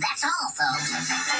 That's all, folks.